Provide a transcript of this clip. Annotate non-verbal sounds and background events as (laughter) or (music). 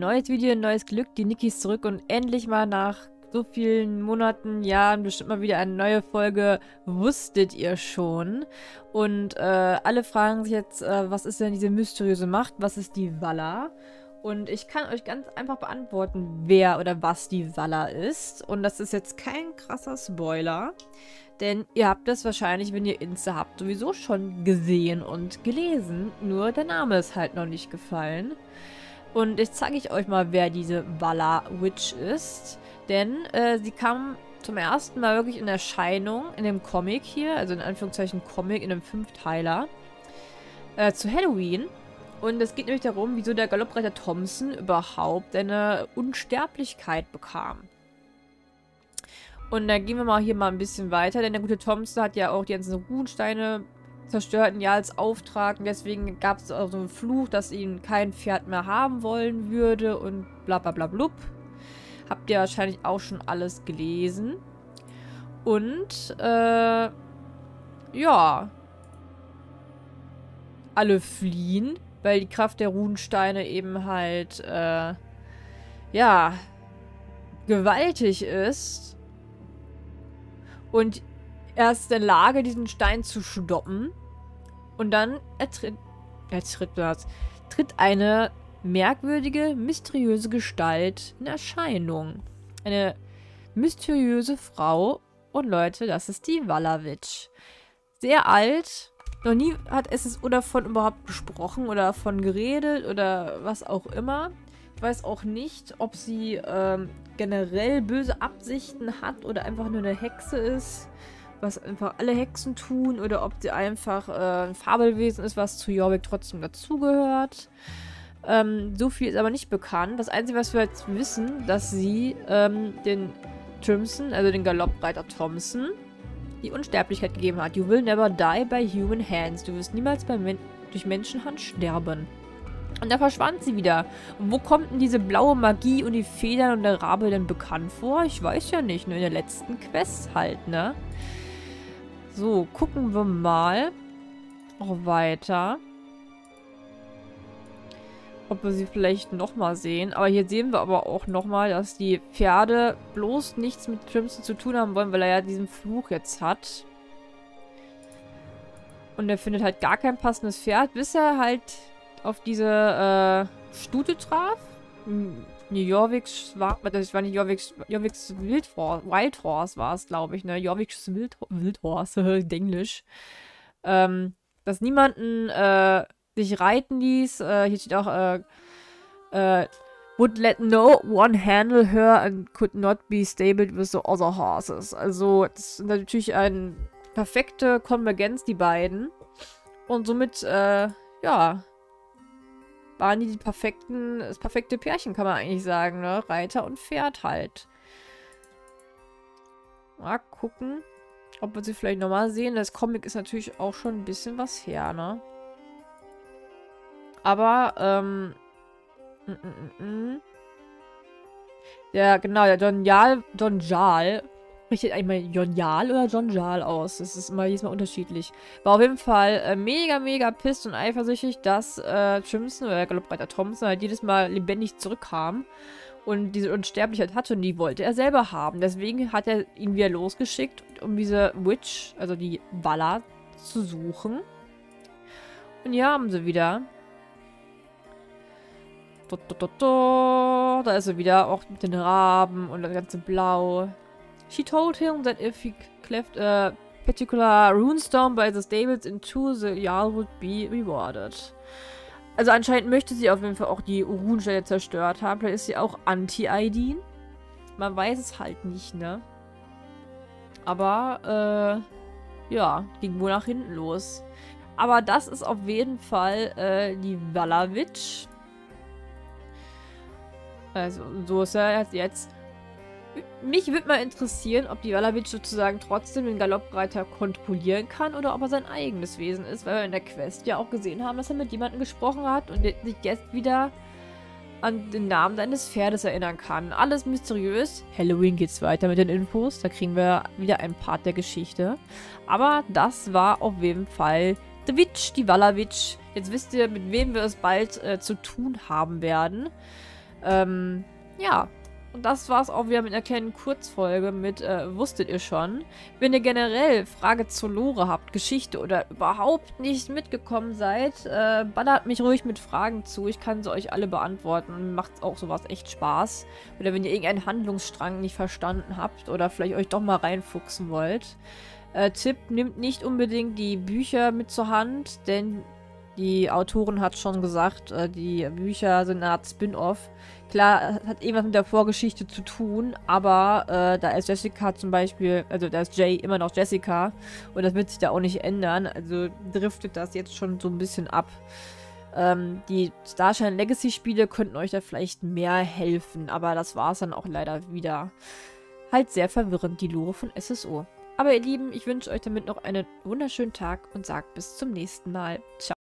neues Video, neues Glück. Die Niki ist zurück und endlich mal nach so vielen Monaten, Jahren bestimmt mal wieder eine neue Folge. Wusstet ihr schon? Und äh, alle fragen sich jetzt, äh, was ist denn diese mysteriöse Macht? Was ist die Walla? Und ich kann euch ganz einfach beantworten, wer oder was die Walla ist. Und das ist jetzt kein krasser Spoiler. Denn ihr habt das wahrscheinlich, wenn ihr Insta habt, sowieso schon gesehen und gelesen. Nur der Name ist halt noch nicht gefallen. Und jetzt zeige ich euch mal, wer diese Walla Witch ist. Denn äh, sie kam zum ersten Mal wirklich in Erscheinung in dem Comic hier, also in Anführungszeichen Comic, in einem Fünfteiler, äh, zu Halloween. Und es geht nämlich darum, wieso der Galoppreiter Thompson überhaupt eine Unsterblichkeit bekam. Und dann gehen wir mal hier mal ein bisschen weiter, denn der gute Thompson hat ja auch die ganzen Ruhensteine zerstörten ja als Auftrag. Und deswegen gab es auch so einen Fluch, dass ihn kein Pferd mehr haben wollen würde und bla bla bla blub. Habt ihr wahrscheinlich auch schon alles gelesen. Und, äh, ja. Alle fliehen, weil die Kraft der Runensteine eben halt, äh, ja, gewaltig ist. Und er ist in der Lage, diesen Stein zu stoppen. Und dann ertritt, ertritt das, tritt eine merkwürdige, mysteriöse Gestalt in Erscheinung. Eine mysteriöse Frau. Und Leute, das ist die Walawitsch. Sehr alt. Noch nie hat es es davon überhaupt gesprochen oder davon geredet oder was auch immer. Ich weiß auch nicht, ob sie ähm, generell böse Absichten hat oder einfach nur eine Hexe ist was einfach alle Hexen tun oder ob sie einfach äh, ein Fabelwesen ist, was zu Jorvik trotzdem dazugehört. Ähm, so viel ist aber nicht bekannt. Das Einzige, was wir jetzt wissen, dass sie ähm, den Trimson, also den Galoppreiter Thompson, die Unsterblichkeit gegeben hat. You will never die by human hands. Du wirst niemals Men durch Menschenhand sterben. Und da verschwand sie wieder. Und wo kommt denn diese blaue Magie und die Federn und der Rabe denn bekannt vor? Ich weiß ja nicht. Nur in der letzten Quest halt, ne? So, gucken wir mal auch weiter. Ob wir sie vielleicht nochmal sehen. Aber hier sehen wir aber auch nochmal, dass die Pferde bloß nichts mit Crimson zu tun haben wollen, weil er ja diesen Fluch jetzt hat. Und er findet halt gar kein passendes Pferd, bis er halt auf diese äh, Stute traf. Nee, Jorviks war, das war nicht Jorviks, Jorviks Wildhorse, Wild Horse war es, glaube ich, ne? Jorviks Wild, Wildhorse, (laughs) Englisch. Ähm, dass niemanden, äh, sich reiten ließ. Äh, hier steht auch, äh, äh, would let no one handle her and could not be stabled with the other horses. Also, das ist natürlich eine perfekte Konvergenz, die beiden. Und somit, äh, ja, waren die, die perfekten, das perfekte Pärchen, kann man eigentlich sagen, ne? Reiter und Pferd halt. Mal gucken, ob wir sie vielleicht nochmal sehen. Das Comic ist natürlich auch schon ein bisschen was her, ne? Aber, ähm... Mm, mm, mm, der, genau, der Donjal, Donjal Spricht eigentlich mal Jonjal oder Jonjal aus? Das ist immer jedes Mal unterschiedlich. War auf jeden Fall äh, mega, mega pisst und eifersüchtig, dass äh, Trimson oder Galopreiter Thompson halt jedes Mal lebendig zurückkam und diese Unsterblichkeit hatte und die wollte er selber haben. Deswegen hat er ihn wieder losgeschickt, um diese Witch, also die Walla, zu suchen. Und hier haben sie wieder. Da ist er wieder, auch mit den Raben und das ganze Blau. She told him that if he cleft a particular runestone by the stables into the Jarl would be rewarded. Also anscheinend möchte sie auf jeden Fall auch die Runenstelle zerstört haben. Vielleicht ist sie auch Anti-Aidin. Man weiß es halt nicht, ne? Aber, äh, ja, ging wohl nach hinten los. Aber das ist auf jeden Fall äh, die Walavitch. Also, so ist er jetzt mich würde mal interessieren, ob die Valavic sozusagen trotzdem den Galoppreiter kontrollieren kann oder ob er sein eigenes Wesen ist, weil wir in der Quest ja auch gesehen haben, dass er mit jemandem gesprochen hat und sich jetzt wieder an den Namen seines Pferdes erinnern kann. Alles mysteriös. Halloween geht's weiter mit den Infos. Da kriegen wir wieder einen Part der Geschichte. Aber das war auf jeden Fall The Witch, die Walavitch. Jetzt wisst ihr, mit wem wir es bald äh, zu tun haben werden. Ähm, ja, und das war's auch wieder mit einer kleinen Kurzfolge mit äh, Wusstet ihr schon? Wenn ihr generell Frage zur Lore habt, Geschichte oder überhaupt nicht mitgekommen seid, äh, ballert mich ruhig mit Fragen zu. Ich kann sie euch alle beantworten macht auch sowas echt Spaß. Oder wenn ihr irgendeinen Handlungsstrang nicht verstanden habt oder vielleicht euch doch mal reinfuchsen wollt. Äh, Tipp, nimmt nicht unbedingt die Bücher mit zur Hand, denn die Autorin hat schon gesagt, äh, die Bücher sind eine Art Spin-off. Klar, hat irgendwas mit der Vorgeschichte zu tun, aber äh, da ist Jessica zum Beispiel, also da ist Jay immer noch Jessica und das wird sich da auch nicht ändern. Also driftet das jetzt schon so ein bisschen ab. Ähm, die Starshine Legacy Spiele könnten euch da vielleicht mehr helfen, aber das war es dann auch leider wieder. Halt sehr verwirrend, die Lore von SSO. Aber ihr Lieben, ich wünsche euch damit noch einen wunderschönen Tag und sagt bis zum nächsten Mal. Ciao.